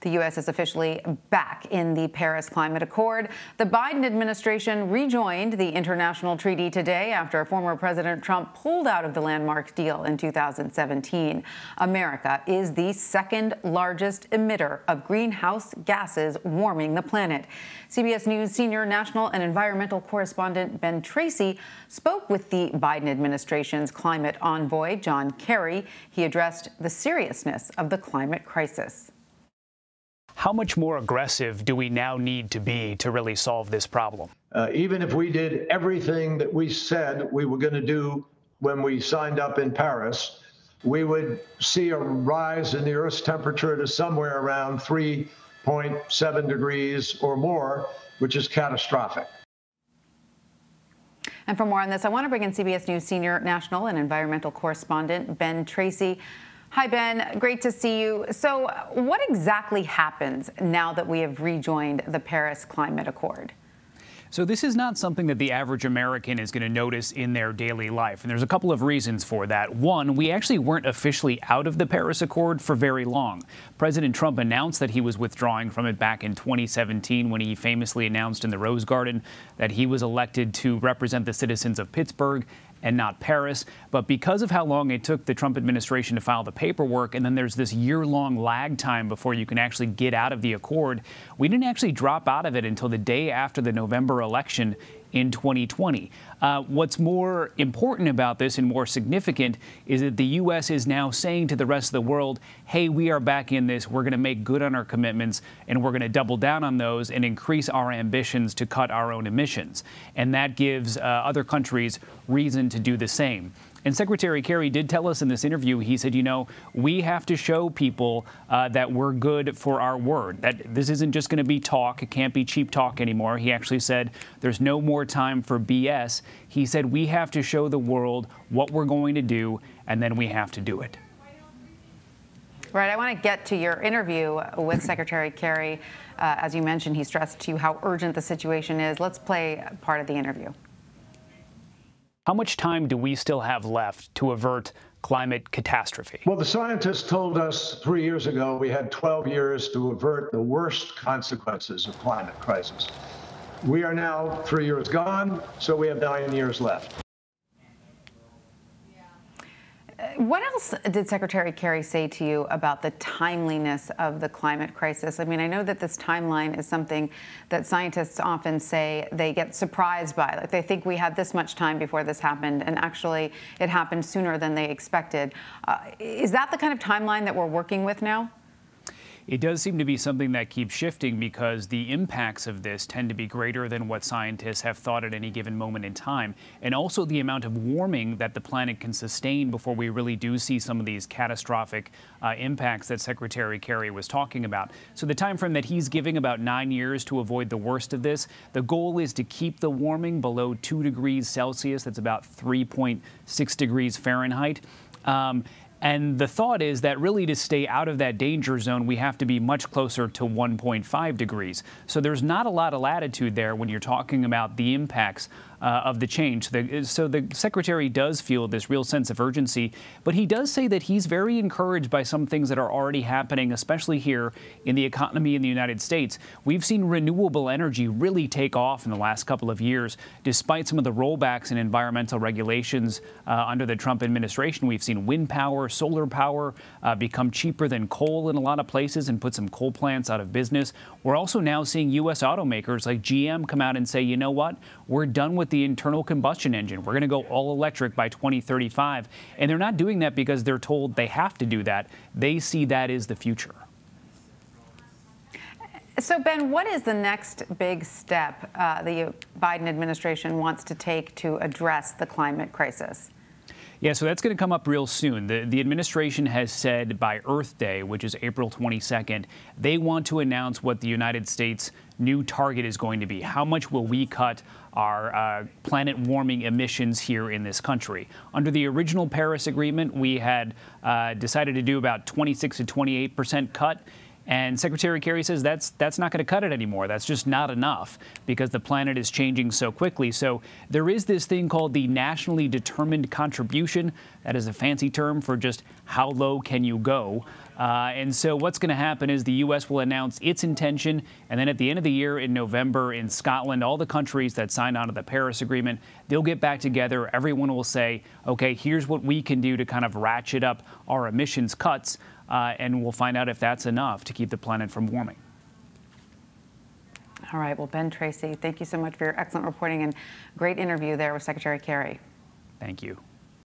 The U.S. is officially back in the Paris Climate Accord. The Biden administration rejoined the international treaty today after former President Trump pulled out of the landmark deal in 2017. America is the second largest emitter of greenhouse gases warming the planet. CBS News senior national and environmental correspondent Ben Tracy spoke with the Biden administration's climate envoy, John Kerry. He addressed the seriousness of the climate crisis. How much more aggressive do we now need to be to really solve this problem? Uh, even if we did everything that we said we were going to do when we signed up in Paris, we would see a rise in the Earth's temperature to somewhere around 3.7 degrees or more, which is catastrophic. And for more on this, I want to bring in CBS News senior national and environmental correspondent Ben Tracy. Hi, Ben. Great to see you. So, what exactly happens now that we have rejoined the Paris Climate Accord? So this is not something that the average American is going to notice in their daily life. And there's a couple of reasons for that. One, we actually weren't officially out of the Paris Accord for very long. President Trump announced that he was withdrawing from it back in 2017 when he famously announced in the Rose Garden that he was elected to represent the citizens of Pittsburgh and not Paris. But because of how long it took the Trump administration to file the paperwork, and then there's this year long lag time before you can actually get out of the accord, we didn't actually drop out of it until the day after the November election in 2020. Uh, what's more important about this and more significant is that the U.S. is now saying to the rest of the world, hey, we are back in this. We're going to make good on our commitments and we're going to double down on those and increase our ambitions to cut our own emissions. And that gives uh, other countries reason to do the same. And Secretary Kerry did tell us in this interview, he said, you know, we have to show people uh, that we're good for our word, that this isn't just going to be talk. It can't be cheap talk anymore. He actually said there's no more time for BS. He said we have to show the world what we're going to do, and then we have to do it. Right. I want to get to your interview with Secretary Kerry. Uh, as you mentioned, he stressed to you how urgent the situation is. Let's play part of the interview. How much time do we still have left to avert climate catastrophe? Well, the scientists told us three years ago we had 12 years to avert the worst consequences of climate crisis. We are now three years gone, so we have nine years left. What else did Secretary Kerry say to you about the timeliness of the climate crisis? I mean, I know that this timeline is something that scientists often say they get surprised by. Like they think we had this much time before this happened, and actually it happened sooner than they expected. Uh, is that the kind of timeline that we're working with now? It does seem to be something that keeps shifting because the impacts of this tend to be greater than what scientists have thought at any given moment in time. And also the amount of warming that the planet can sustain before we really do see some of these catastrophic uh, impacts that Secretary Kerry was talking about. So the time frame that he's giving about nine years to avoid the worst of this, the goal is to keep the warming below two degrees Celsius. That's about 3.6 degrees Fahrenheit. Um, and the thought is that really to stay out of that danger zone, we have to be much closer to 1.5 degrees. So there's not a lot of latitude there when you're talking about the impacts uh, of the change. The, so the secretary does feel this real sense of urgency, but he does say that he's very encouraged by some things that are already happening, especially here in the economy in the United States. We've seen renewable energy really take off in the last couple of years, despite some of the rollbacks in environmental regulations uh, under the Trump administration. We've seen wind power, solar power uh, become cheaper than coal in a lot of places and put some coal plants out of business. We're also now seeing U.S. automakers like GM come out and say, you know what, we're done with the internal combustion engine. We're going to go all electric by 2035. And they're not doing that because they're told they have to do that. They see that as the future. So, Ben, what is the next big step uh, the Biden administration wants to take to address the climate crisis? Yeah, so that's going to come up real soon. The, the administration has said by Earth Day, which is April 22nd, they want to announce what the United States' new target is going to be. How much will we cut our uh, planet warming emissions here in this country? Under the original Paris Agreement, we had uh, decided to do about 26 to 28 percent cut. And Secretary Kerry says that's that's not going to cut it anymore. That's just not enough because the planet is changing so quickly. So there is this thing called the nationally determined contribution. That is a fancy term for just how low can you go. Uh, and so what's going to happen is the U.S. will announce its intention, and then at the end of the year in November in Scotland, all the countries that signed on to the Paris Agreement, they'll get back together. Everyone will say, okay, here's what we can do to kind of ratchet up our emissions cuts, uh, and we'll find out if that's enough to keep the planet from warming. All right. Well, Ben Tracy, thank you so much for your excellent reporting and great interview there with Secretary Kerry. Thank you.